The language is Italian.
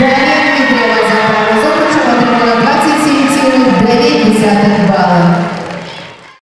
Daniel